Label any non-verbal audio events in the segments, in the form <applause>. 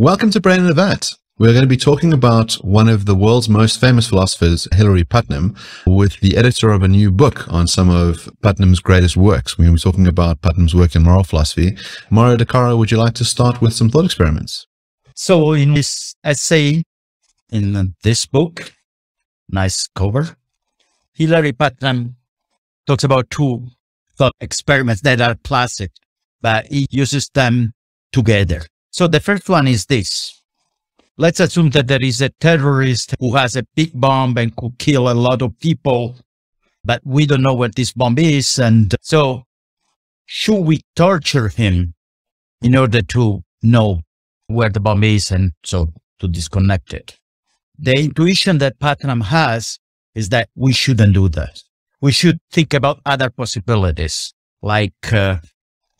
Welcome to Brain in a Vat. We're going to be talking about one of the world's most famous philosophers, Hilary Putnam, with the editor of a new book on some of Putnam's greatest works. We're going to be talking about Putnam's work in moral philosophy. Mario De Caro, would you like to start with some thought experiments? So in this essay, in this book, nice cover, Hilary Putnam talks about two thought experiments that are classic, but he uses them together. So the first one is this. Let's assume that there is a terrorist who has a big bomb and could kill a lot of people, but we don't know where this bomb is. And so should we torture him in order to know where the bomb is and so to disconnect it? The intuition that Putnam has is that we shouldn't do that. We should think about other possibilities like uh,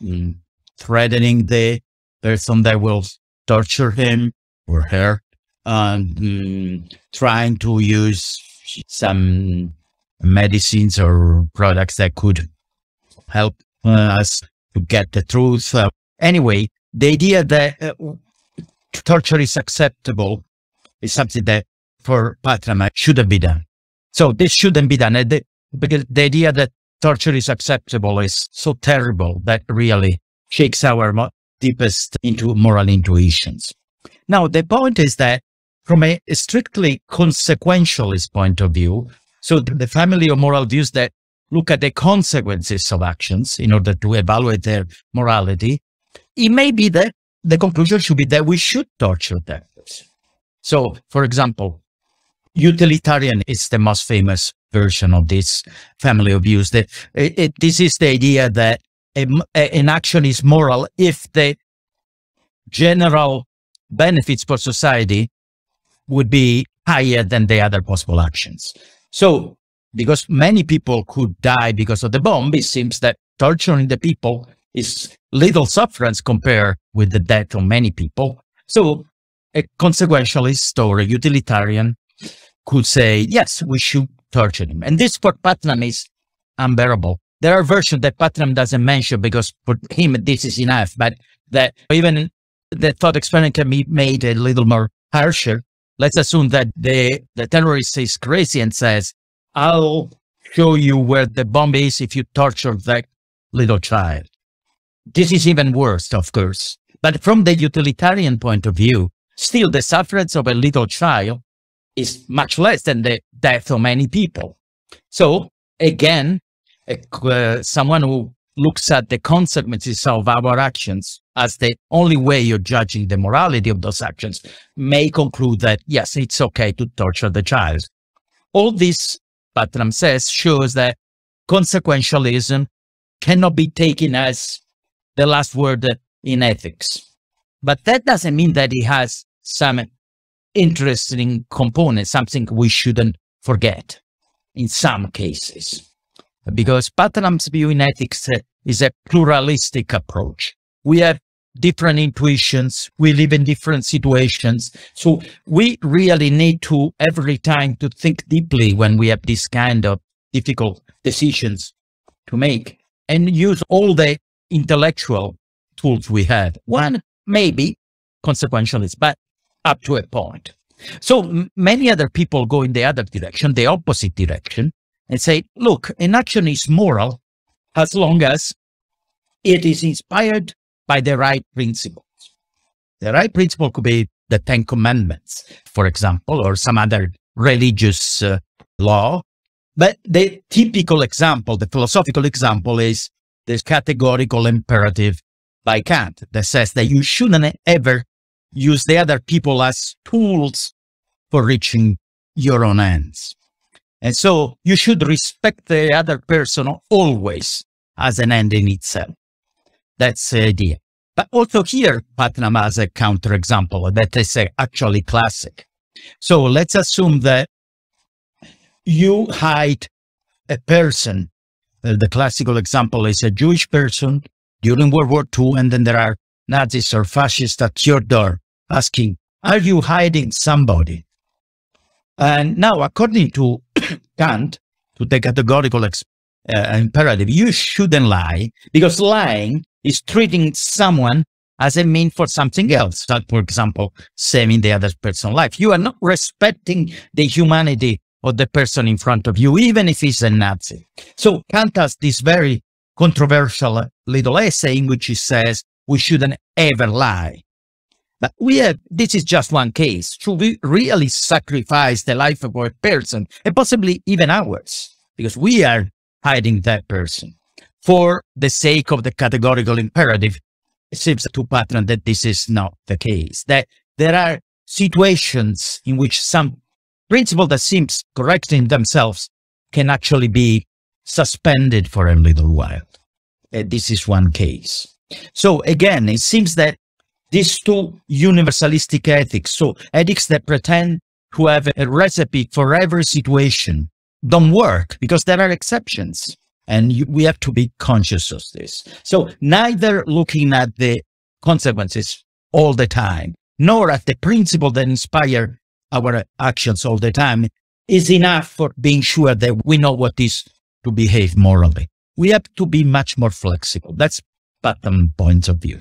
mm, threatening the person that will torture him or her, and um, trying to use some medicines or products that could help us to get the truth. Uh, anyway, the idea that uh, torture is acceptable is something that for Putnam shouldn't be done. So this shouldn't be done. The, because the idea that torture is acceptable is so terrible that really shakes our deepest into moral intuitions. Now, the point is that from a strictly consequentialist point of view, so the family of moral views that look at the consequences of actions in order to evaluate their morality, it may be that the conclusion should be that we should torture them. So, for example, utilitarian is the most famous version of this family of views. That it, it, this is the idea that a, a, an action is moral if the general benefits for society would be higher than the other possible actions. So, because many people could die because of the bomb, it seems that torturing the people is little sufferance compared with the death of many people. So, a consequentialist or a utilitarian could say, yes, we should torture them. And this for Putnam is unbearable. There are versions that Putnam doesn't mention because for him this is enough, but that even the thought experiment can be made a little more harsher. Let's assume that the, the terrorist is crazy and says, I'll show you where the bomb is if you torture that little child. This is even worse, of course. But from the utilitarian point of view, still the sufferance of a little child is much less than the death of many people. So again, uh, someone who looks at the consequences of our actions as the only way you're judging the morality of those actions may conclude that, yes, it's okay to torture the child. All this, Putnam says, shows that consequentialism cannot be taken as the last word in ethics. But that doesn't mean that it has some interesting component, something we shouldn't forget in some cases because Putnam's view in ethics is a pluralistic approach. We have different intuitions. We live in different situations. So we really need to every time to think deeply when we have this kind of difficult decisions to make and use all the intellectual tools we have. One, maybe consequentialist, but up to a point. So many other people go in the other direction, the opposite direction, and say, look, an action is moral as long as it is inspired by the right principles. The right principle could be the Ten Commandments, for example, or some other religious uh, law. But the typical example, the philosophical example is this categorical imperative by Kant that says that you shouldn't ever use the other people as tools for reaching your own ends. And so you should respect the other person always as an end in itself. That's the idea. But also here, Putnam has a counterexample that is actually classic. So let's assume that you hide a person. Uh, the classical example is a Jewish person during World War II, and then there are Nazis or fascists at your door asking, are you hiding somebody? And now, according to Kant, to the categorical uh, imperative, you shouldn't lie because lying is treating someone as a mean for something else, like, for example, saving the other person's life. You are not respecting the humanity of the person in front of you, even if he's a Nazi. So Kant has this very controversial little essay in which he says we shouldn't ever lie. But we have, this is just one case. Should we really sacrifice the life of a person and possibly even ours? Because we are hiding that person for the sake of the categorical imperative. It seems to Putnam that this is not the case, that there are situations in which some principle that seems correct in themselves can actually be suspended for a little while. Uh, this is one case. So again, it seems that these two universalistic ethics, so ethics that pretend to have a recipe for every situation, don't work because there are exceptions. And you, we have to be conscious of this. So neither looking at the consequences all the time, nor at the principle that inspire our actions all the time is enough for being sure that we know what is to behave morally. We have to be much more flexible. That's Putnam point of view.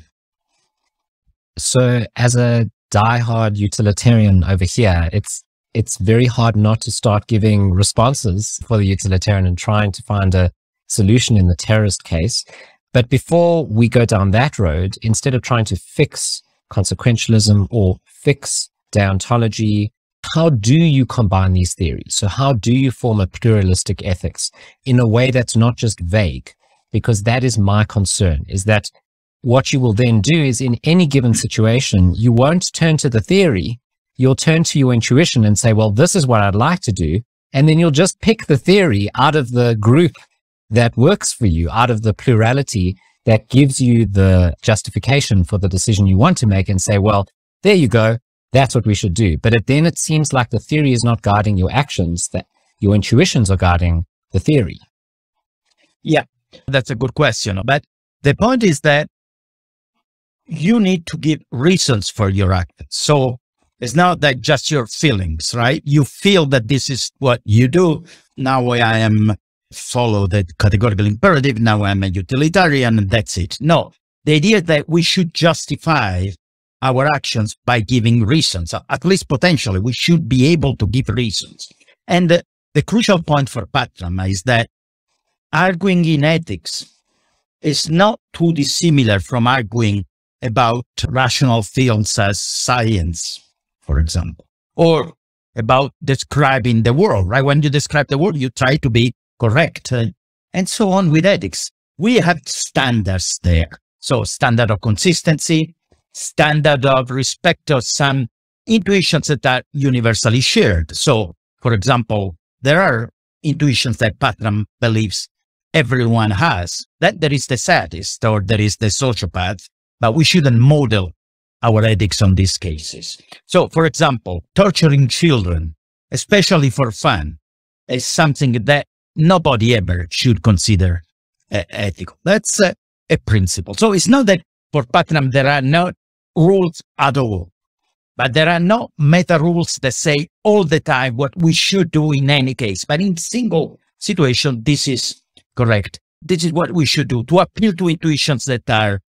So as a diehard utilitarian over here, it's it's very hard not to start giving responses for the utilitarian and trying to find a solution in the terrorist case. But before we go down that road, instead of trying to fix consequentialism or fix deontology, how do you combine these theories? So how do you form a pluralistic ethics in a way that's not just vague? Because that is my concern, is that what you will then do is in any given situation, you won't turn to the theory. You'll turn to your intuition and say, well, this is what I'd like to do. And then you'll just pick the theory out of the group that works for you, out of the plurality that gives you the justification for the decision you want to make and say, well, there you go. That's what we should do. But it, then it seems like the theory is not guiding your actions, that your intuitions are guiding the theory. Yeah, that's a good question. But the point is that you need to give reasons for your actions. So it's not that just your feelings, right? You feel that this is what you do. Now I am follow the categorical imperative. Now I'm a utilitarian and that's it. No, the idea that we should justify our actions by giving reasons, at least potentially we should be able to give reasons. And the, the crucial point for Putnam is that arguing in ethics is not too dissimilar from arguing about rational fields as science, for example, or about describing the world, right? When you describe the world, you try to be correct uh, and so on with ethics. We have standards there. So standard of consistency, standard of respect of some intuitions that are universally shared. So, for example, there are intuitions that Putnam believes everyone has, that there is the sadist or there is the sociopath but we shouldn't model our ethics on these cases. So, for example, torturing children, especially for fun, is something that nobody ever should consider uh, ethical. That's uh, a principle. So it's not that for Putnam there are no rules at all, but there are no meta rules that say all the time what we should do in any case. But in single situation, this is correct. This is what we should do to appeal to intuitions that are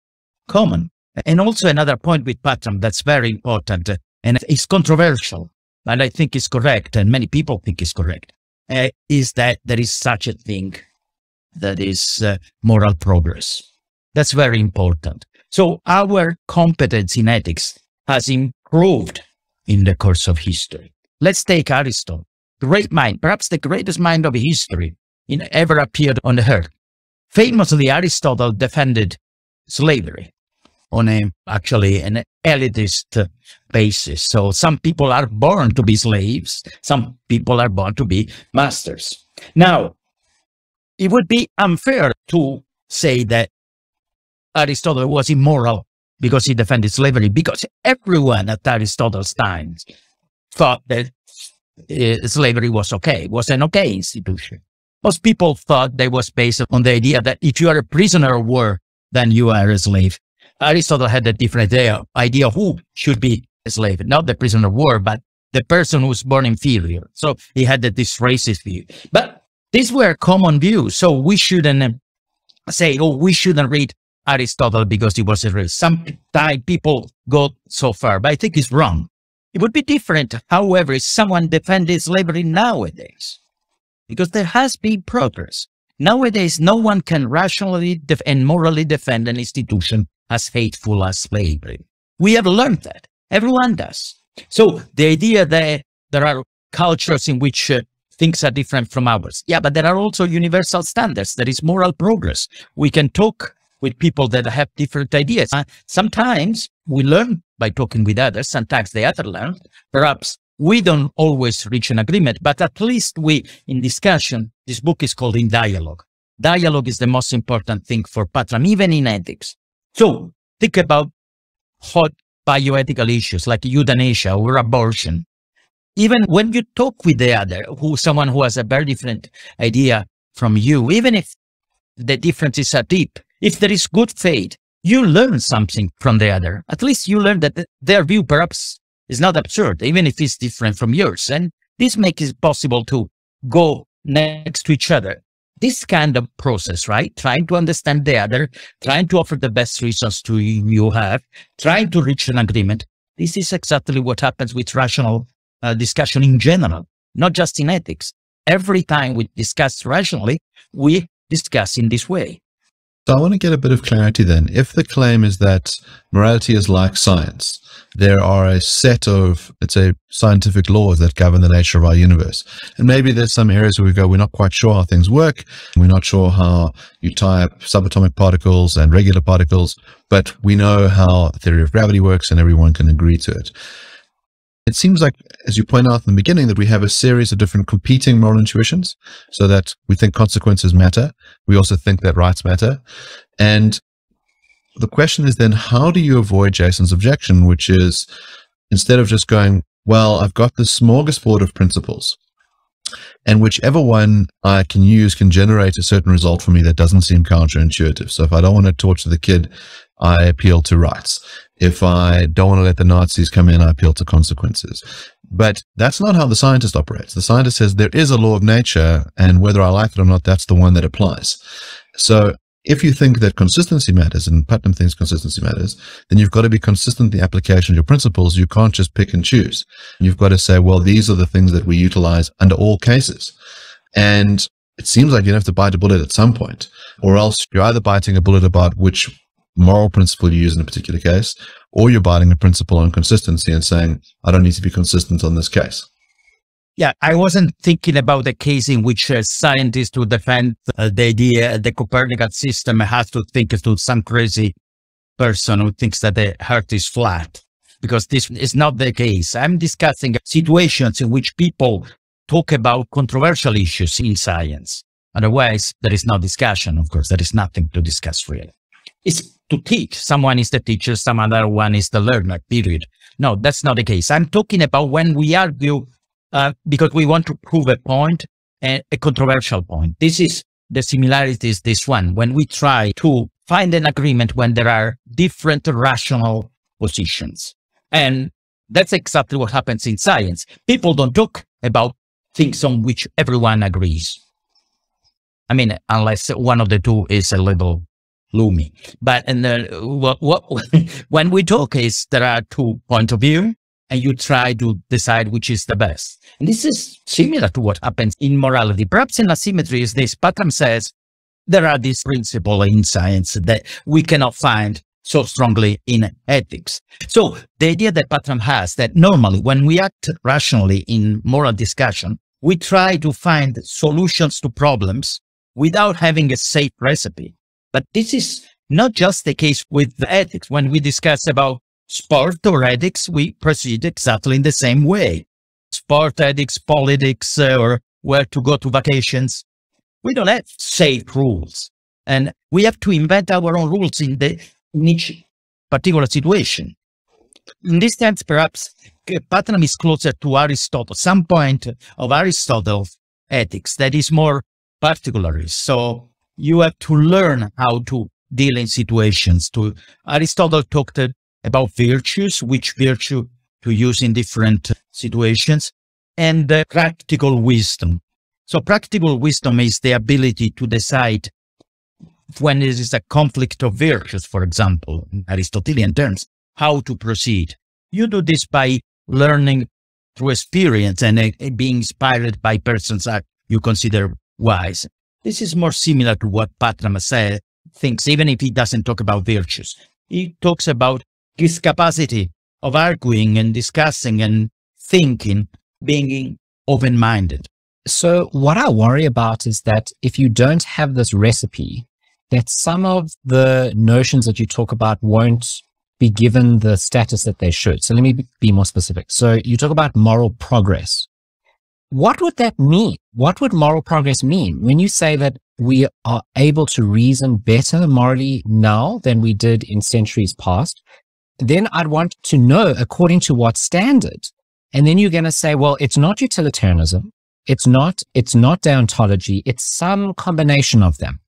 common. And also another point with Putnam that's very important and it's controversial, and I think is correct, and many people think is correct, uh, is that there is such a thing that is uh, moral progress. That's very important. So our competence in ethics has improved in the course of history. Let's take Aristotle, great mind, perhaps the greatest mind of history in ever appeared on the earth. Famously, Aristotle defended slavery on a actually an elitist basis. So some people are born to be slaves. Some people are born to be masters. Now, it would be unfair to say that Aristotle was immoral because he defended slavery, because everyone at Aristotle's time thought that uh, slavery was okay, was an okay institution. Most people thought they was based on the idea that if you are a prisoner of war, then you are a slave. Aristotle had a different idea, idea who should be a slave, not the prisoner of war, but the person who's born inferior. So he had this racist view. But these were common views. So we shouldn't um, say, oh, we shouldn't read Aristotle because he was a risk. Sometimes people go so far, but I think it's wrong. It would be different, however, if someone defended slavery nowadays, because there has been progress. Nowadays, no one can rationally and morally defend an institution as faithful as slavery. We have learned that. Everyone does. So the idea that there are cultures in which uh, things are different from ours. Yeah, but there are also universal standards. There is moral progress. We can talk with people that have different ideas. Uh, sometimes we learn by talking with others. Sometimes the other learn. Perhaps we don't always reach an agreement, but at least we, in discussion, this book is called In Dialogue. Dialogue is the most important thing for Putnam, even in ethics. So think about hot bioethical issues like euthanasia or abortion. Even when you talk with the other, who someone who has a very different idea from you, even if the differences are deep, if there is good faith, you learn something from the other. At least you learn that their view perhaps is not absurd, even if it's different from yours. And this makes it possible to go next to each other. This kind of process, right? Trying to understand the other, trying to offer the best reasons to you have, trying to reach an agreement. This is exactly what happens with rational uh, discussion in general, not just in ethics. Every time we discuss rationally, we discuss in this way. So I want to get a bit of clarity then. If the claim is that morality is like science, there are a set of, let's say, scientific laws that govern the nature of our universe. And maybe there's some areas where we go, we're not quite sure how things work. We're not sure how you tie up subatomic particles and regular particles, but we know how theory of gravity works and everyone can agree to it. It seems like, as you point out in the beginning, that we have a series of different competing moral intuitions so that we think consequences matter. We also think that rights matter. And the question is then, how do you avoid Jason's objection, which is instead of just going, well, I've got this smorgasbord of principles and whichever one I can use can generate a certain result for me that doesn't seem counterintuitive. So if I don't want to torture the kid, I appeal to rights. If I don't want to let the Nazis come in, I appeal to consequences. But that's not how the scientist operates. The scientist says there is a law of nature, and whether I like it or not, that's the one that applies. So if you think that consistency matters, and Putnam thinks consistency matters, then you've got to be consistent in the application of your principles. You can't just pick and choose. You've got to say, well, these are the things that we utilize under all cases. And it seems like you have to bite a bullet at some point, or else you're either biting a bullet about which moral principle you use in a particular case, or you're biting a principle on consistency and saying, I don't need to be consistent on this case. Yeah, I wasn't thinking about the case in which a scientist would defend uh, the idea the Copernican system has to think to some crazy person who thinks that the earth is flat, because this is not the case. I'm discussing situations in which people talk about controversial issues in science. Otherwise, there is no discussion. Of course, there is nothing to discuss really. It's to teach. Someone is the teacher, some other one is the learner, period. No, that's not the case. I'm talking about when we argue uh, because we want to prove a point, a, a controversial point. This is the similarity is this one. When we try to find an agreement when there are different rational positions. And that's exactly what happens in science. People don't talk about things on which everyone agrees. I mean, unless one of the two is a little Lumi. But and what, what <laughs> when we talk is there are two point of view and you try to decide which is the best. And this is similar to what happens in morality. Perhaps in asymmetry is this. Putnam says there are these principles in science that we cannot find so strongly in ethics. So the idea that Putnam has that normally when we act rationally in moral discussion, we try to find solutions to problems without having a safe recipe. But this is not just the case with the ethics. When we discuss about sport or ethics, we proceed exactly in the same way. Sport ethics, politics, uh, or where to go to vacations. We don't have safe rules. And we have to invent our own rules in, the, particular situation. In this sense, perhaps Putnam is closer to Aristotle, some point of Aristotle's ethics that is more particularist. So you have to learn how to deal in situations. To Aristotle talked about virtues, which virtue to use in different situations, and uh, practical wisdom. So practical wisdom is the ability to decide when there is a conflict of virtues, for example, in Aristotelian terms, how to proceed. You do this by learning through experience and uh, being inspired by persons that you consider wise. This is more similar to what Putnam said, thinks, even if he doesn't talk about virtues. He talks about his capacity of arguing and discussing and thinking, being open minded. So, what I worry about is that if you don't have this recipe, that some of the notions that you talk about won't be given the status that they should. So, let me be more specific. So, you talk about moral progress. What would that mean? What would moral progress mean when you say that we are able to reason better morally now than we did in centuries past? Then I'd want to know according to what standard. And then you're going to say, well, it's not utilitarianism. It's not, it's not deontology. It's some combination of them.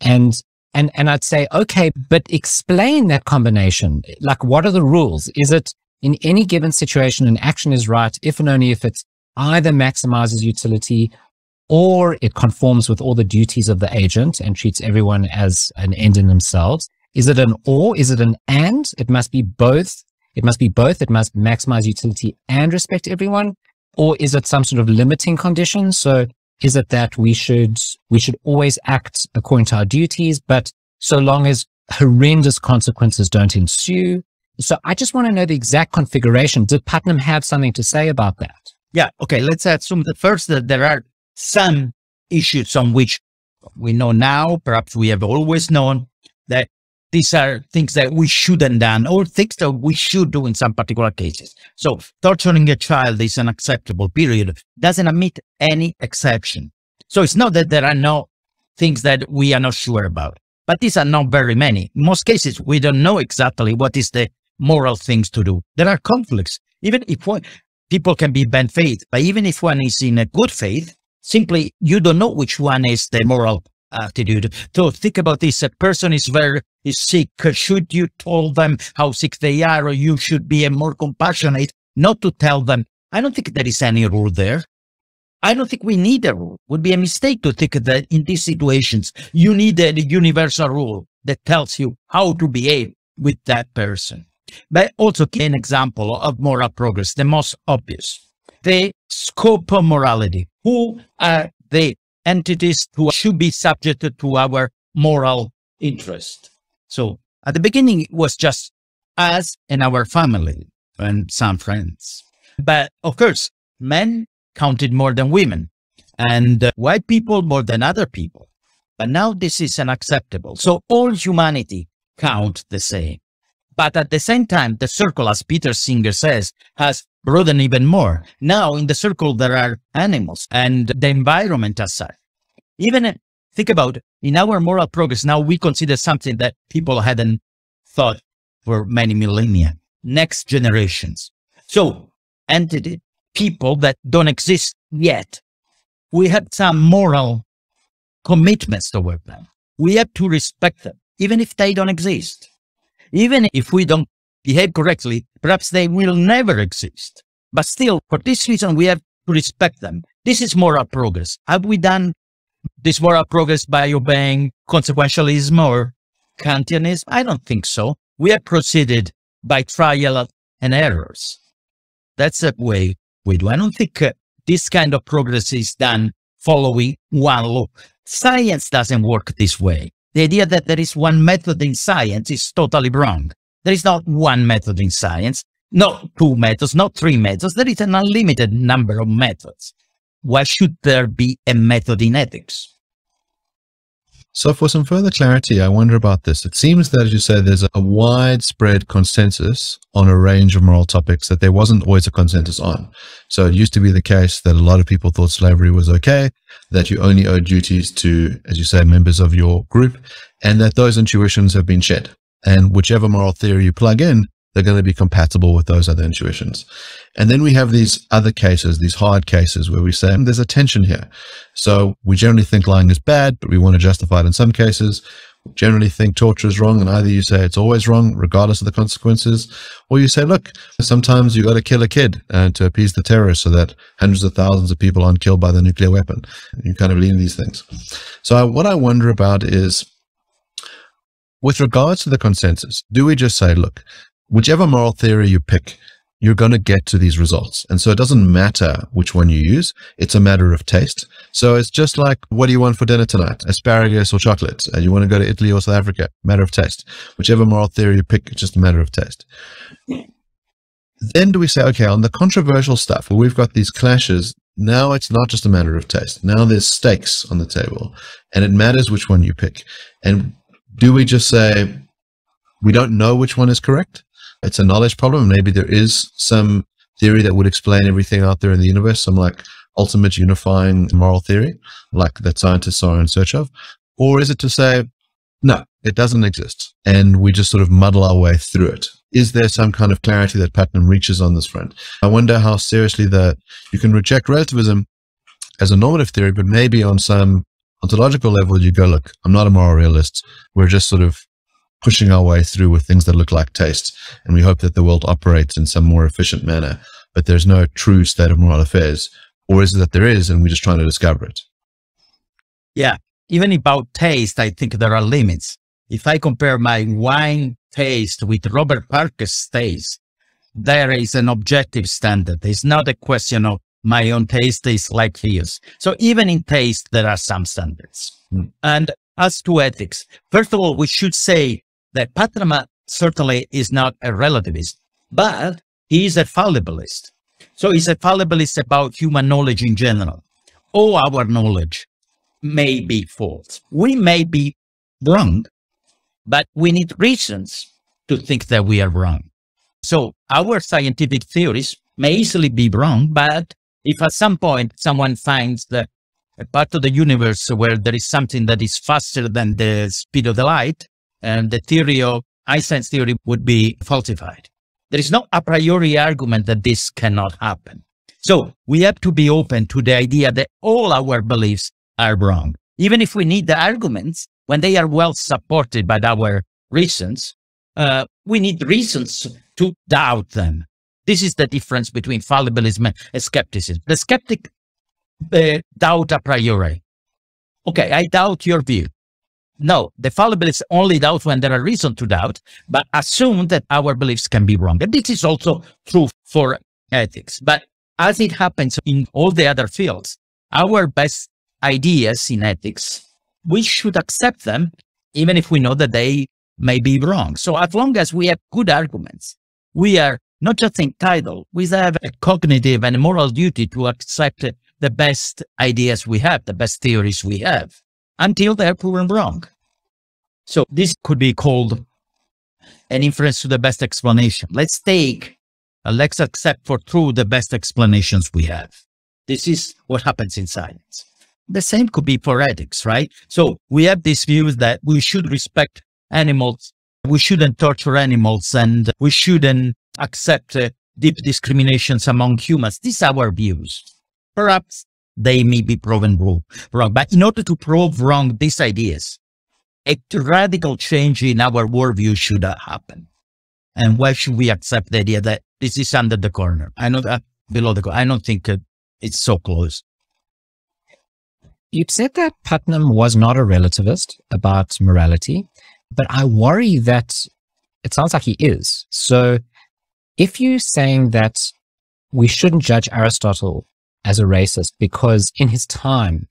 And, and, and I'd say, okay, but explain that combination. Like, what are the rules? Is it in any given situation, an action is right if and only if it's either maximizes utility or it conforms with all the duties of the agent and treats everyone as an end in themselves? Is it an or? Is it an and? It must be both. It must be both. It must maximize utility and respect everyone. Or is it some sort of limiting condition? So is it that we should, we should always act according to our duties, but so long as horrendous consequences don't ensue? So I just want to know the exact configuration. Did Putnam have something to say about that? Yeah. Okay. Let's assume that first that there are some issues on which we know now, perhaps we have always known that these are things that we shouldn't done or things that we should do in some particular cases. So torturing a child is an acceptable period, doesn't admit any exception. So it's not that there are no things that we are not sure about, but these are not very many. In most cases, we don't know exactly what is the moral things to do. There are conflicts. Even if one, people can be bad faith, but even if one is in a good faith, simply you don't know which one is the moral uh, attitude. So think about this. A person is very is sick. Should you tell them how sick they are or you should be more compassionate, not to tell them? I don't think there is any rule there. I don't think we need a rule. It would be a mistake to think that in these situations, you need a universal rule that tells you how to behave with that person. But also an example of moral progress, the most obvious, the scope of morality. Who are the entities who should be subjected to our moral interest. So at the beginning, it was just us and our family and some friends. But of course, men counted more than women and uh, white people more than other people. But now this is unacceptable. So all humanity count the same. But at the same time, the circle, as Peter Singer says, has broadened even more. Now in the circle, there are animals and the environment as such. Even uh, think about in our moral progress, now we consider something that people hadn't thought for many millennia, next generations. So entity, people that don't exist yet, we have some moral commitments toward them. We have to respect them, even if they don't exist. Even if we don't behave correctly, perhaps they will never exist. But still, for this reason, we have to respect them. This is moral progress. Have we done this moral progress by obeying consequentialism or Kantianism? I don't think so. We have proceeded by trial and errors. That's a way we do. I don't think uh, this kind of progress is done following one law. Science doesn't work this way. The idea that there is one method in science is totally wrong. There is not one method in science, not two methods, not three methods. There is an unlimited number of methods why should there be a method in ethics? So for some further clarity, I wonder about this. It seems that, as you say, there's a widespread consensus on a range of moral topics that there wasn't always a consensus on. So it used to be the case that a lot of people thought slavery was okay, that you only owed duties to, as you say, members of your group, and that those intuitions have been shed. And whichever moral theory you plug in, they're going to be compatible with those other intuitions. And then we have these other cases, these hard cases where we say there's a tension here. So we generally think lying is bad, but we want to justify it in some cases. We generally think torture is wrong, and either you say it's always wrong, regardless of the consequences, or you say, look, sometimes you got to kill a kid uh, to appease the terrorists so that hundreds of thousands of people aren't killed by the nuclear weapon. You kind of lean these things. So what I wonder about is with regards to the consensus, do we just say, look, whichever moral theory you pick, you're going to get to these results. And so it doesn't matter which one you use. It's a matter of taste. So it's just like, what do you want for dinner tonight? Asparagus or chocolate? And you want to go to Italy or South Africa? Matter of taste. Whichever moral theory you pick, it's just a matter of taste. Then do we say, okay, on the controversial stuff where we've got these clashes, now it's not just a matter of taste. Now there's stakes on the table and it matters which one you pick. And do we just say, we don't know which one is correct? It's a knowledge problem. Maybe there is some theory that would explain everything out there in the universe, some like ultimate unifying moral theory, like that scientists are in search of. Or is it to say, no, it doesn't exist. And we just sort of muddle our way through it. Is there some kind of clarity that Putnam reaches on this front? I wonder how seriously that you can reject relativism as a normative theory, but maybe on some ontological level, you go, look, I'm not a moral realist. We're just sort of pushing our way through with things that look like taste. And we hope that the world operates in some more efficient manner, but there's no true state of moral affairs. Or is it that there is and we're just trying to discover it? Yeah. Even about taste, I think there are limits. If I compare my wine taste with Robert Parker's taste, there is an objective standard. It's not a question of my own taste is like his. So even in taste, there are some standards. Mm. And as to ethics, first of all, we should say that Putnam certainly is not a relativist, but he is a fallibilist. So he's a fallibilist about human knowledge in general. All our knowledge may be false. We may be wrong, but we need reasons to think that we are wrong. So our scientific theories may easily be wrong, but if at some point someone finds that a part of the universe where there is something that is faster than the speed of the light, and the theory of Einstein's theory would be falsified. There is no a priori argument that this cannot happen. So we have to be open to the idea that all our beliefs are wrong. Even if we need the arguments, when they are well supported by our reasons, uh, we need reasons to doubt them. This is the difference between fallibilism and skepticism. The skeptic uh, doubt a priori. Okay, I doubt your view. No, the fallibilists only doubt when there are reason to doubt, but assume that our beliefs can be wrong. And this is also true for ethics. But as it happens in all the other fields, our best ideas in ethics, we should accept them, even if we know that they may be wrong. So as long as we have good arguments, we are not just entitled, we have a cognitive and moral duty to accept the best ideas we have, the best theories we have until they're proven wrong. So this could be called an inference to the best explanation. Let's take, uh, let's accept for true the best explanations we have. This is what happens in science. The same could be for ethics, right? So we have this view that we should respect animals. We shouldn't torture animals and we shouldn't accept uh, deep discriminations among humans. These are our views. Perhaps they may be proven wrong. But in order to prove wrong these ideas, a radical change in our worldview should happen. And why should we accept the idea that this is under the corner? I know that below the corner. I don't think it's so close. You said that Putnam was not a relativist about morality, but I worry that it sounds like he is. So if you're saying that we shouldn't judge Aristotle as a racist because in his time,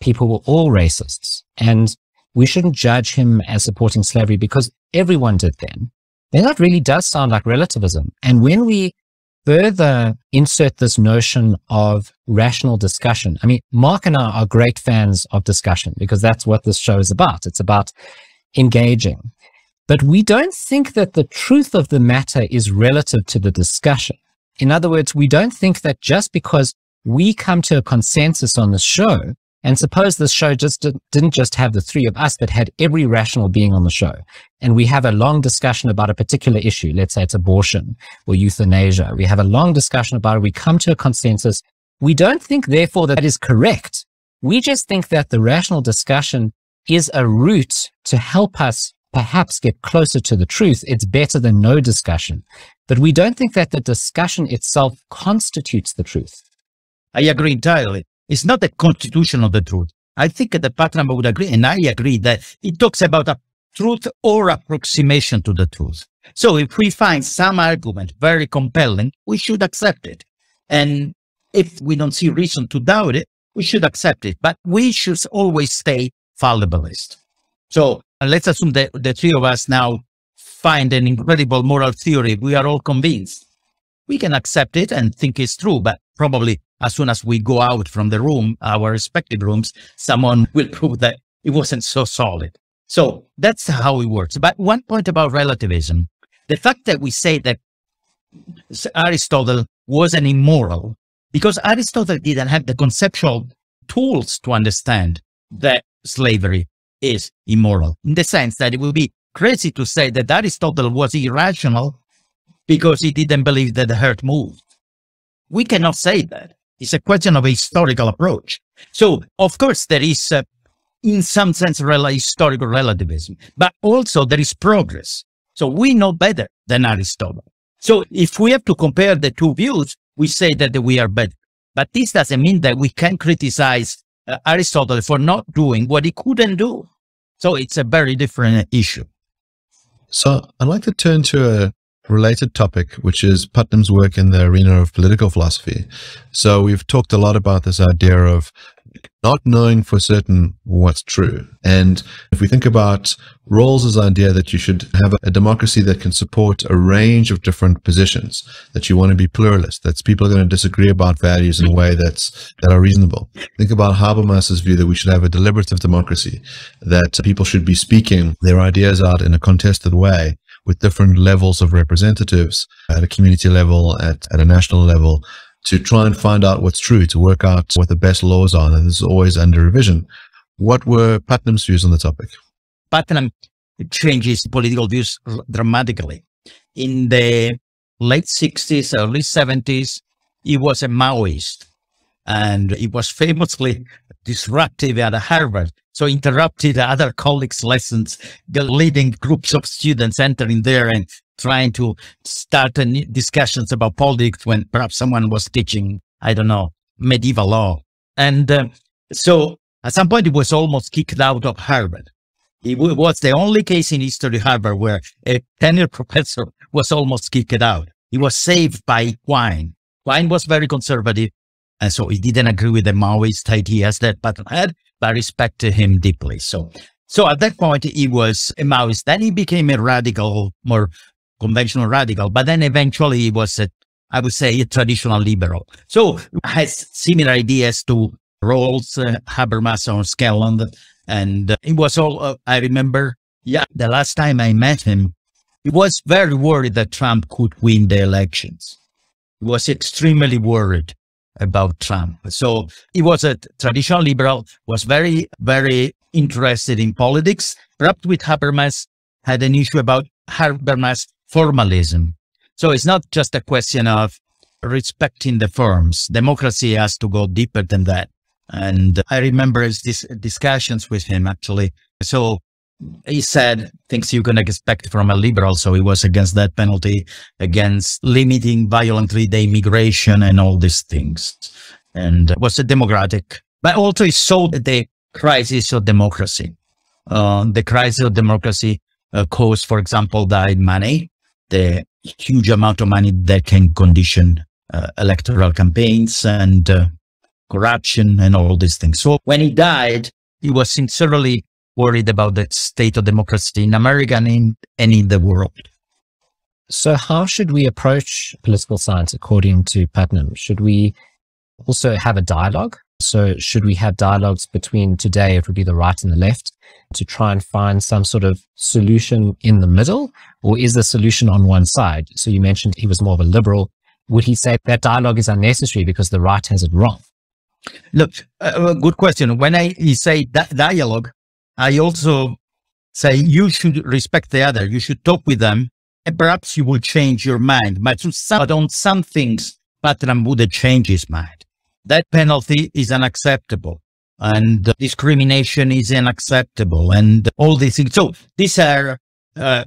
people were all racists and we shouldn't judge him as supporting slavery because everyone did then. Then that really does sound like relativism. And when we further insert this notion of rational discussion, I mean, Mark and I are great fans of discussion because that's what this show is about. It's about engaging. But we don't think that the truth of the matter is relative to the discussion. In other words, we don't think that just because we come to a consensus on the show. And suppose this show just didn't just have the three of us, but had every rational being on the show. And we have a long discussion about a particular issue. Let's say it's abortion or euthanasia. We have a long discussion about it. We come to a consensus. We don't think, therefore, that that is correct. We just think that the rational discussion is a route to help us perhaps get closer to the truth. It's better than no discussion. But we don't think that the discussion itself constitutes the truth. I agree entirely. It's not the constitution of the truth. I think the Putnam would agree, and I agree that it talks about a truth or approximation to the truth. So if we find some argument very compelling, we should accept it. And if we don't see reason to doubt it, we should accept it. But we should always stay fallibilist. So uh, let's assume that the three of us now find an incredible moral theory. We are all convinced. We can accept it and think it's true, but probably as soon as we go out from the room, our respective rooms, someone will <laughs> prove that it wasn't so solid. So that's how it works. But one point about relativism, the fact that we say that Aristotle was an immoral, because Aristotle didn't have the conceptual tools to understand that slavery is immoral, in the sense that it would be crazy to say that Aristotle was irrational because he didn't believe that the earth moved. We cannot say that. It's a question of a historical approach. So, of course, there is, uh, in some sense, rel historical relativism, but also there is progress. So we know better than Aristotle. So if we have to compare the two views, we say that we are better. But this doesn't mean that we can criticize uh, Aristotle for not doing what he couldn't do. So it's a very different issue. So I'd like to turn to a related topic, which is Putnam's work in the arena of political philosophy. So we've talked a lot about this idea of not knowing for certain what's true. And if we think about Rawls's idea that you should have a democracy that can support a range of different positions, that you want to be pluralist, that people are going to disagree about values in a way that's that are reasonable. Think about Habermas's view that we should have a deliberative democracy, that people should be speaking their ideas out in a contested way with different levels of representatives at a community level, at, at a national level, to try and find out what's true, to work out what the best laws are. And this is always under revision. What were Putnam's views on the topic? Putnam changes political views dramatically. In the late 60s, early 70s, he was a Maoist and he was <laughs> famously disruptive at Harvard. So interrupted other colleagues' lessons, leading groups of students entering there and trying to start discussions about politics when perhaps someone was teaching, I don't know, medieval law. And uh, so at some point, he was almost kicked out of Harvard. It was the only case in history Harvard where a tenured professor was almost kicked out. He was saved by Quine. Quine was very conservative, and so he didn't agree with the Maoist ideas that Putnam had, but respected him deeply. So, so at that point, he was a Maoist. Then he became a radical, more conventional radical, but then eventually he was a, I would say, a traditional liberal. So has similar ideas to Rawls, uh, Habermas, or Scanlon. And uh, it was all, uh, I remember, yeah, the last time I met him, he was very worried that Trump could win the elections. He was extremely worried about Trump. So he was a traditional liberal, was very, very interested in politics. Perhaps with Habermas, had an issue about Habermas formalism. So it's not just a question of respecting the forms. Democracy has to go deeper than that. And I remember these discussions with him actually. So he said things you can expect from a liberal. So he was against that penalty, against limiting violently the immigration and all these things. And was a democratic, but also he saw the crisis of democracy. Uh, the crisis of democracy uh, caused, for example, died money the huge amount of money that can condition uh, electoral campaigns and uh, corruption and all these things. So when he died, he was sincerely worried about the state of democracy in America and in, and in the world. So how should we approach political science according to Putnam? Should we also have a dialogue? So should we have dialogues between today, it would be the right and the left, to try and find some sort of solution in the middle? Or is the solution on one side? So you mentioned he was more of a liberal. Would he say that dialogue is unnecessary because the right has it wrong? Look, uh, good question. When I say dialogue, I also say you should respect the other. You should talk with them and perhaps you will change your mind. But, but on some things, Putnam would change his mind. That penalty is unacceptable and discrimination is unacceptable and all these things. So these are uh,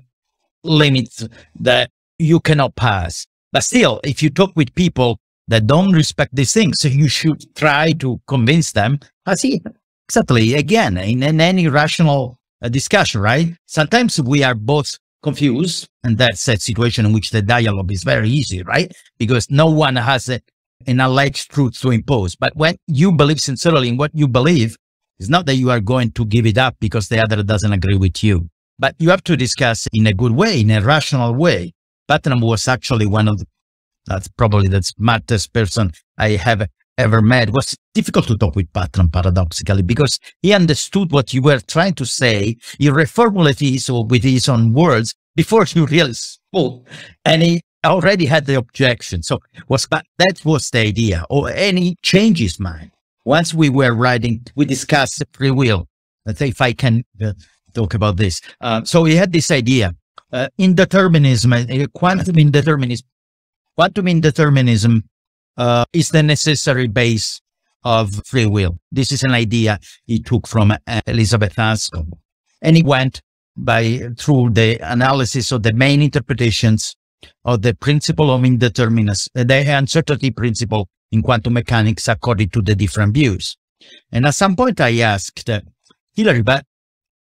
limits that you cannot pass. But still, if you talk with people that don't respect these things, you should try to convince them. I see exactly again in, in any rational a discussion, right? Sometimes we are both confused and that's a situation in which the dialogue is very easy, right? Because no one has a, an alleged truth to impose. But when you believe sincerely in what you believe, it's not that you are going to give it up because the other doesn't agree with you, but you have to discuss in a good way, in a rational way. Putnam was actually one of the, that's probably the smartest person I have ever met. Was difficult to talk with Putnam paradoxically because he understood what you were trying to say. He reformulated it with his own words before you really spoke. And he already had the objection. So was that, that was the idea or any changes mind. Once we were writing, we discussed free will. Let's say if I can uh, talk about this. Uh, so he had this idea, uh, indeterminism, uh, quantum indeterminism, quantum indeterminism uh, is the necessary base of free will. This is an idea he took from uh, Elizabeth Anscombe. And he went by through the analysis of the main interpretations of the principle of indeterminacy, the uncertainty principle in quantum mechanics according to the different views. And at some point I asked uh, Hilary, but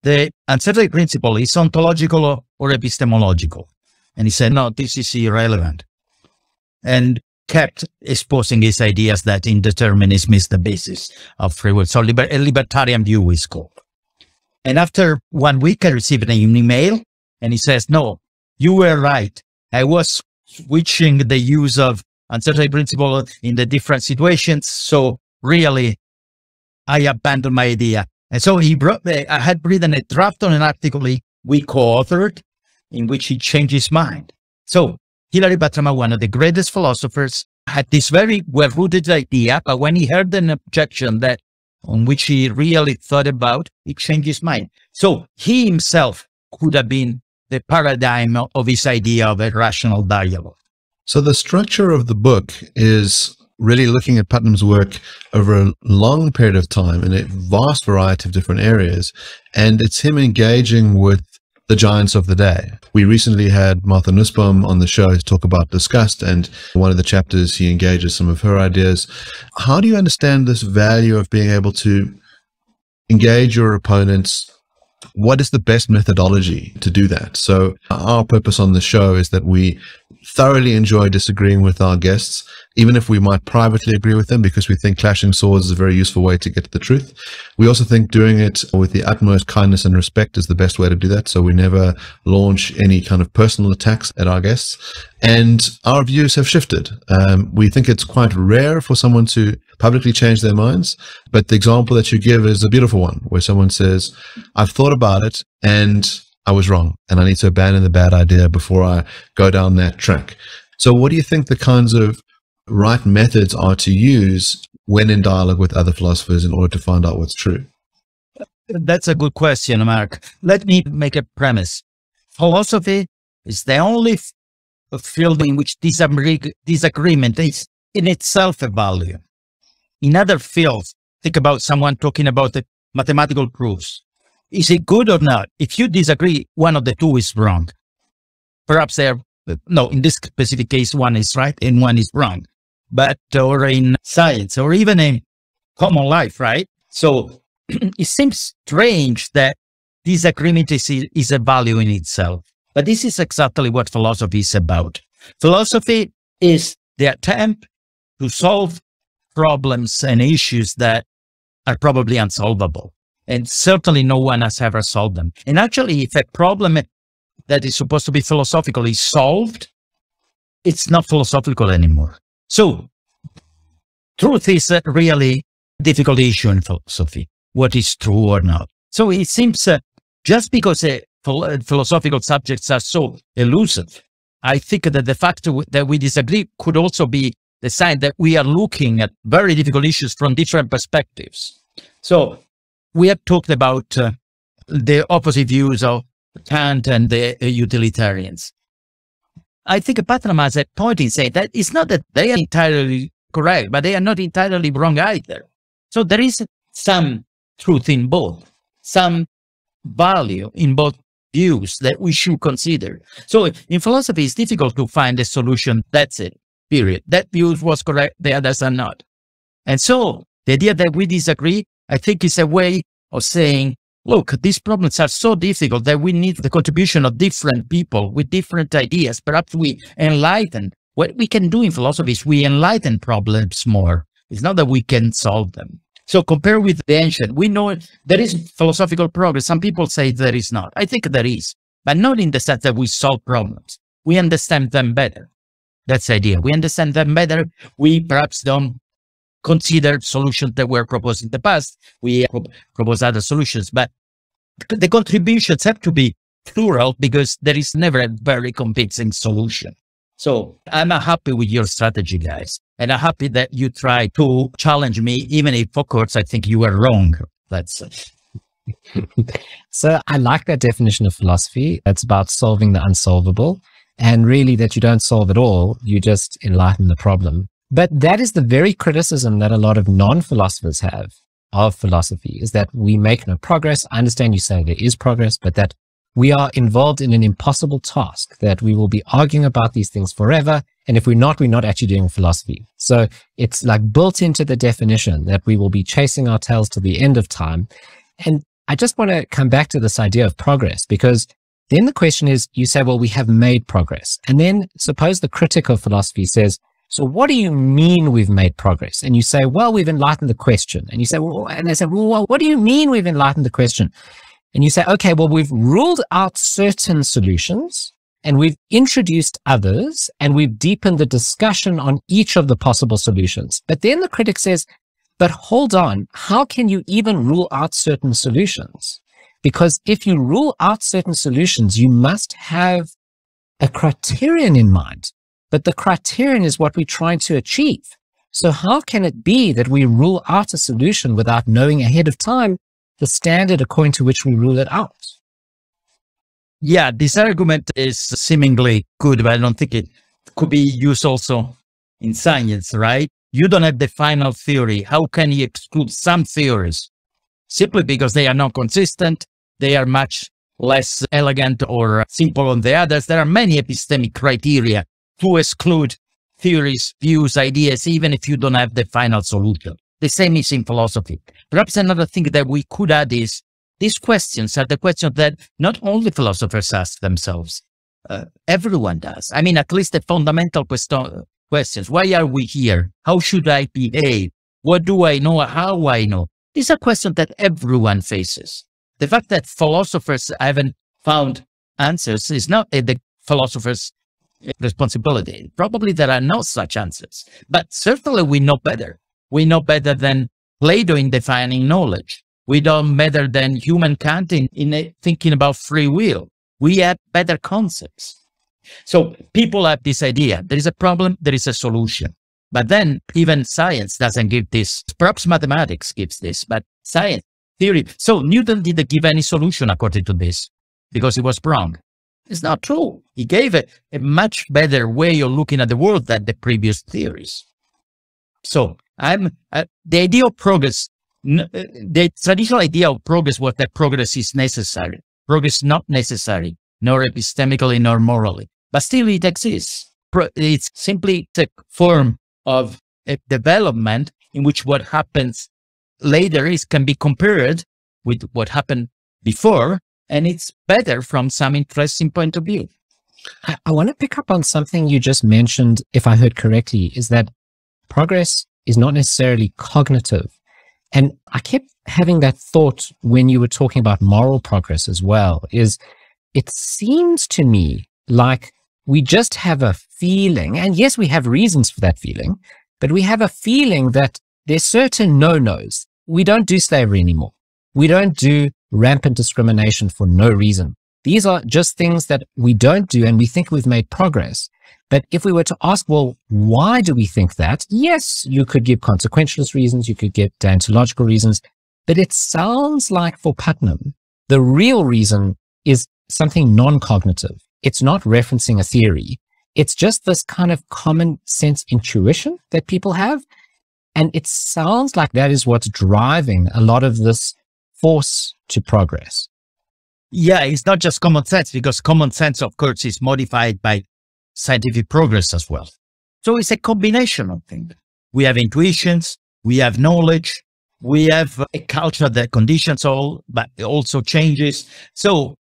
the uncertainty principle is ontological or, or epistemological? And he said, no, this is irrelevant. And kept exposing his ideas that indeterminism is the basis of free will. So liber a libertarian view is called. And after one week, I received an email and he says, no, you were right. I was switching the use of uncertainty principle in the different situations. So really, I abandoned my idea. And so he brought, I had written a draft on an article we co-authored in which he changed his mind. So Hilary Putnam, one of the greatest philosophers, had this very well-rooted idea, but when he heard an objection that on which he really thought about, he changed his mind. So he himself could have been the paradigm of his idea of a rational dialogue. So the structure of the book is really looking at Putnam's work over a long period of time in a vast variety of different areas. And it's him engaging with the giants of the day. We recently had Martha Nussbaum on the show to talk about disgust, and one of the chapters he engages some of her ideas. How do you understand this value of being able to engage your opponents? What is the best methodology to do that? So our purpose on the show is that we thoroughly enjoy disagreeing with our guests, even if we might privately agree with them, because we think clashing swords is a very useful way to get to the truth. We also think doing it with the utmost kindness and respect is the best way to do that. So we never launch any kind of personal attacks at our guests. And our views have shifted. Um, we think it's quite rare for someone to publicly change their minds. But the example that you give is a beautiful one where someone says, I've thought about it and I was wrong and I need to abandon the bad idea before I go down that track. So what do you think the kinds of right methods are to use when in dialogue with other philosophers in order to find out what's true? That's a good question, Mark. Let me make a premise. Philosophy is the only field in which disagreement is in itself a value. In other fields, think about someone talking about the mathematical proofs. Is it good or not? If you disagree, one of the two is wrong. Perhaps they're, no, in this specific case, one is right and one is wrong. But, or in science or even in common life, right? So <clears throat> it seems strange that disagreement is, is a value in itself. But this is exactly what philosophy is about. Philosophy is the attempt to solve problems and issues that are probably unsolvable. And certainly no one has ever solved them. And actually, if a problem that is supposed to be philosophical is solved, it's not philosophical anymore. So truth is a really difficult issue in philosophy. What is true or not? So it seems uh, just because uh, philosophical subjects are so elusive, I think that the fact that we disagree could also be the sign that we are looking at very difficult issues from different perspectives. So we have talked about uh, the opposite views of Kant and the uh, utilitarians. I think Putnam has a point in saying that it's not that they are entirely correct, but they are not entirely wrong either. So there is some truth in both, some value in both views that we should consider. So in philosophy, it's difficult to find a solution. That's it, period. That view was correct, the others are not. And so the idea that we disagree I think is a way of saying look, these problems are so difficult that we need the contribution of different people with different ideas. Perhaps we enlighten what we can do in philosophy is we enlighten problems more. It's not that we can solve them. So compare with the ancient, we know there is philosophical progress. Some people say there is not. I think there is, but not in the sense that we solve problems. We understand them better. That's the idea. We understand them better. We perhaps don't consider solutions that were proposed in the past. We pro propose other solutions, but the contributions have to be plural because there is never a very convincing solution. So I'm happy with your strategy, guys. And I'm happy that you try to challenge me, even if, of course, I think you were wrong. That's <laughs> so I like that definition of philosophy. It's about solving the unsolvable and really that you don't solve it all. You just enlighten the problem. But that is the very criticism that a lot of non-philosophers have of philosophy is that we make no progress. I understand you say there is progress, but that we are involved in an impossible task that we will be arguing about these things forever. And if we're not, we're not actually doing philosophy. So it's like built into the definition that we will be chasing our tails to the end of time. And I just want to come back to this idea of progress because then the question is, you say, well, we have made progress. And then suppose the critic of philosophy says, so what do you mean we've made progress? And you say, well, we've enlightened the question. And you say, well, and they say, well, what do you mean we've enlightened the question? and you say, okay, well, we've ruled out certain solutions and we've introduced others and we've deepened the discussion on each of the possible solutions. But then the critic says, but hold on, how can you even rule out certain solutions? Because if you rule out certain solutions, you must have a criterion in mind. But the criterion is what we're trying to achieve. So how can it be that we rule out a solution without knowing ahead of time the standard according to which we rule it out. Yeah, this argument is seemingly good, but I don't think it could be used also in science, right? You don't have the final theory. How can you exclude some theories? Simply because they are not consistent, they are much less elegant or simple on the others. There are many epistemic criteria to exclude theories, views, ideas, even if you don't have the final solution. The same is in philosophy. Perhaps another thing that we could add is these questions are the questions that not only philosophers ask themselves, uh, everyone does. I mean, at least the fundamental question, questions. Why are we here? How should I behave? What do I know? How I know? These are questions that everyone faces. The fact that philosophers haven't found answers is not uh, the philosophers' responsibility. Probably there are no such answers, but certainly we know better. We know better than Plato in defining knowledge. We know better than humankind in, in uh, thinking about free will. We have better concepts. So people have this idea. There is a problem, there is a solution. But then even science doesn't give this. Perhaps mathematics gives this, but science, theory. So Newton didn't give any solution according to this because he was wrong. It's not true. He gave a, a much better way of looking at the world than the previous theories. So I'm uh, the idea of progress. Uh, the traditional idea of progress was that progress is necessary. Progress not necessary, nor epistemically nor morally, but still it exists. Pro- it's simply a form of a development in which what happens later is can be compared with what happened before, and it's better from some interesting point of view. I, I want to pick up on something you just mentioned, if I heard correctly, is that progress is not necessarily cognitive. And I kept having that thought when you were talking about moral progress as well, is it seems to me like we just have a feeling, and yes, we have reasons for that feeling, but we have a feeling that there's certain no-nos. We don't do slavery anymore. We don't do rampant discrimination for no reason. These are just things that we don't do and we think we've made progress. But if we were to ask, well, why do we think that? Yes, you could give consequentialist reasons, you could give deontological reasons, but it sounds like for Putnam, the real reason is something non-cognitive. It's not referencing a theory. It's just this kind of common sense intuition that people have. And it sounds like that is what's driving a lot of this force to progress. Yeah, it's not just common sense because common sense, of course, is modified by scientific progress as well. So it's a combination of things. We have intuitions, we have knowledge, We have a culture that conditions all, but also changes. So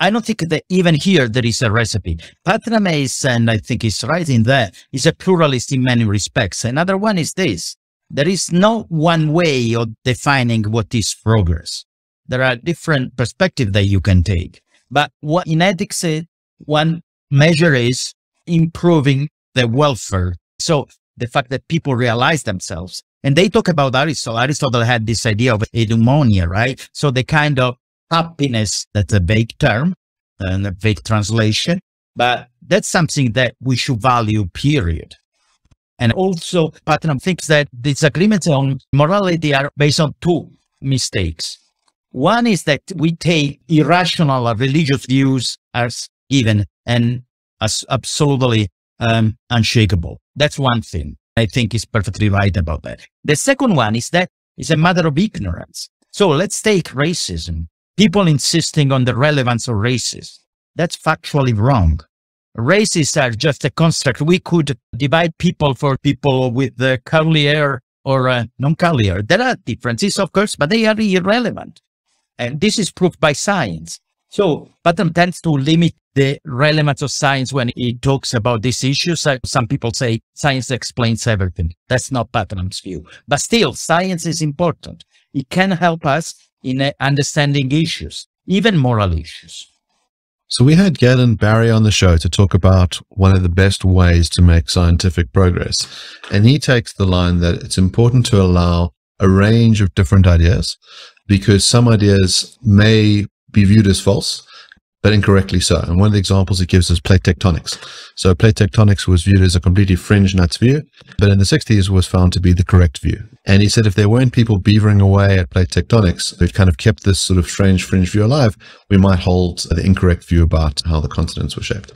I don't think that even here there is a recipe. Putnam is, and I think he's right in that, is a pluralist in many respects. Another one is this. There is no one way of defining what is progress. There are different perspectives that you can take. But what in ethics, one measure is improving the welfare. So the fact that people realize themselves and they talk about Aristotle. Aristotle had this idea of eudaimonia, right? So the kind of happiness, that's a vague term and a vague translation, but that's something that we should value, period. And also, Putnam thinks that disagreements on morality are based on two mistakes. One is that we take irrational or religious views as given and as absolutely um, unshakable. That's one thing. I think is perfectly right about that. The second one is that it's a matter of ignorance. So let's take racism. People insisting on the relevance of races. That's factually wrong. Races are just a construct. We could divide people for people with the curly hair or uh, non-curly hair. There are differences, of course, but they are irrelevant. And this is proved by science. So Putnam tends to limit the relevance of science when he talks about these issues. Some people say science explains everything. That's not Putnam's view. But still, science is important. It can help us in uh, understanding issues, even moral issues. So we had Galen Barry on the show to talk about one of the best ways to make scientific progress. And he takes the line that it's important to allow a range of different ideas because some ideas may be viewed as false but incorrectly so. And one of the examples he gives is plate tectonics. So plate tectonics was viewed as a completely fringe nuts view, but in the 60s was found to be the correct view. And he said if there weren't people beavering away at plate tectonics who'd kind of kept this sort of strange fringe view alive, we might hold the incorrect view about how the continents were shaped.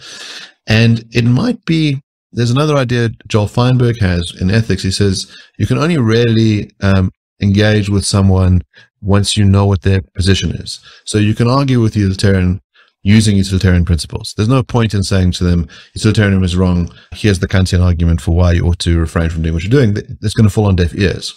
And it might be there's another idea Joel Feinberg has in ethics. He says you can only really um, engage with someone once you know what their position is. So you can argue with utilitarian using utilitarian principles. There's no point in saying to them, utilitarianism is wrong. Here's the Kantian argument for why you ought to refrain from doing what you're doing. It's going to fall on deaf ears.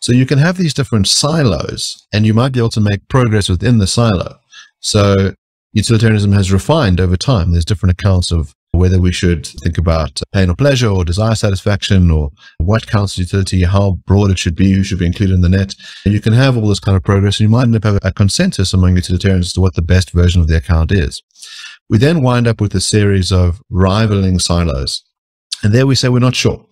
So you can have these different silos and you might be able to make progress within the silo. So utilitarianism has refined over time. There's different accounts of whether we should think about pain or pleasure or desire satisfaction or what counts as utility, how broad it should be, who should be included in the net. And you can have all this kind of progress and you might end up having a consensus among utilitarians as to what the best version of the account is. We then wind up with a series of rivaling silos. And there we say we're not sure.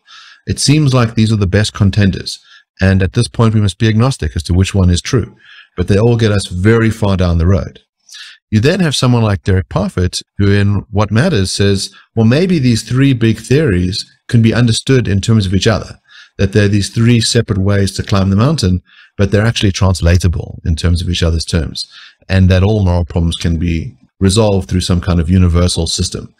It seems like these are the best contenders. And at this point, we must be agnostic as to which one is true. But they all get us very far down the road. You then have someone like Derek Parfit, who in What Matters says, well, maybe these three big theories can be understood in terms of each other, that there are these three separate ways to climb the mountain, but they're actually translatable in terms of each other's terms, and that all moral problems can be resolved through some kind of universal system.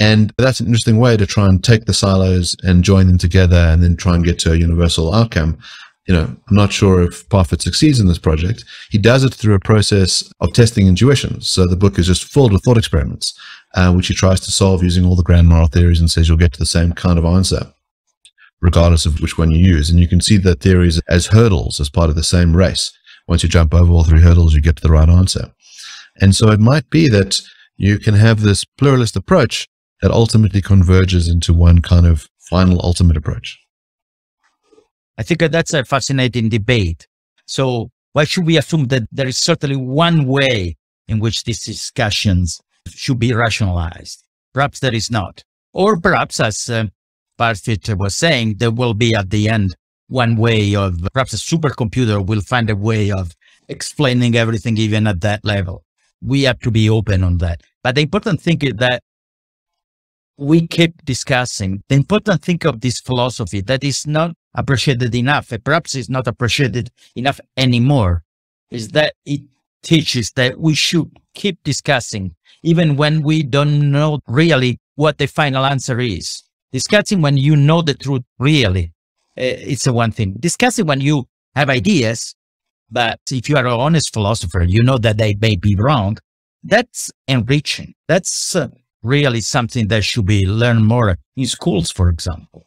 And that's an interesting way to try and take the silos and join them together and then try and get to a universal outcome you know, I'm not sure if Parfit succeeds in this project. He does it through a process of testing intuitions. So the book is just filled with thought experiments, uh, which he tries to solve using all the grand moral theories and says you'll get to the same kind of answer, regardless of which one you use. And you can see the theories as hurdles as part of the same race. Once you jump over all three hurdles, you get to the right answer. And so it might be that you can have this pluralist approach that ultimately converges into one kind of final ultimate approach. I think that's a fascinating debate. So why should we assume that there is certainly one way in which these discussions should be rationalized? Perhaps there is not. Or perhaps, as uh, was saying, there will be at the end one way of, perhaps a supercomputer will find a way of explaining everything even at that level. We have to be open on that. But the important thing is that we keep discussing. The important thing of this philosophy that is not appreciated enough, perhaps it's not appreciated enough anymore, is that it teaches that we should keep discussing even when we don't know really what the final answer is. Discussing when you know the truth really, uh, it's a one thing. Discussing when you have ideas, but if you are an honest philosopher, you know that they may be wrong. That's enriching. That's uh, really something that should be learned more in schools, for example.